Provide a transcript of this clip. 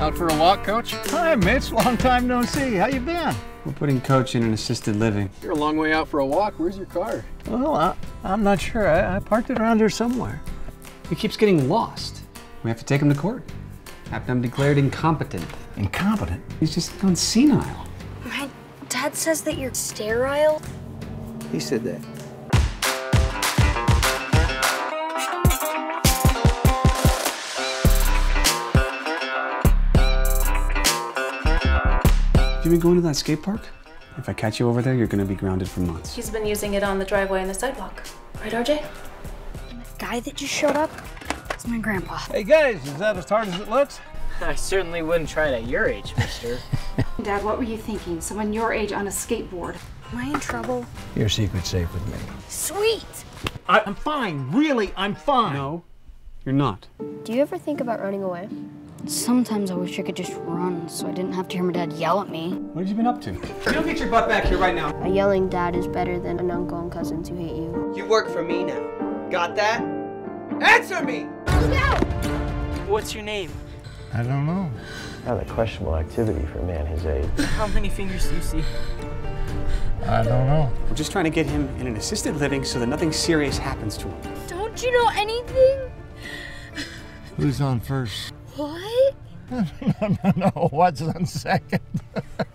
Out for a walk, Coach? Hi, Mitch. Long time no see. How you been? We're putting Coach in an assisted living. You're a long way out for a walk. Where's your car? Well, I, I'm not sure. I, I parked it around here somewhere. He keeps getting lost. We have to take him to court. Have him declared incompetent. Incompetent. He's just gone senile. My dad says that you're sterile. He said that. You been going to that skate park? If I catch you over there, you're gonna be grounded for months. He's been using it on the driveway and the sidewalk. Right, RJ? The guy that just showed up is my grandpa. Hey, guys, is that as hard as it looks? I certainly wouldn't try it at your age, mister. Dad, what were you thinking? Someone your age on a skateboard. Am I in trouble? Your secret's safe with me. Sweet! I, I'm fine. Really, I'm fine. No, you're not. Do you ever think about running away? Sometimes I wish I could just run so I didn't have to hear my dad yell at me. What have you been up to? You don't get your butt back here right now. A yelling dad is better than an uncle and cousins who hate you. You work for me now. Got that? Answer me! What's your name? I don't know. Not a questionable activity for a man his age. How many fingers do you see? I don't know. We're just trying to get him in an assisted living so that nothing serious happens to him. Don't you know anything? Who's on first? What? no, no, no. What's on second?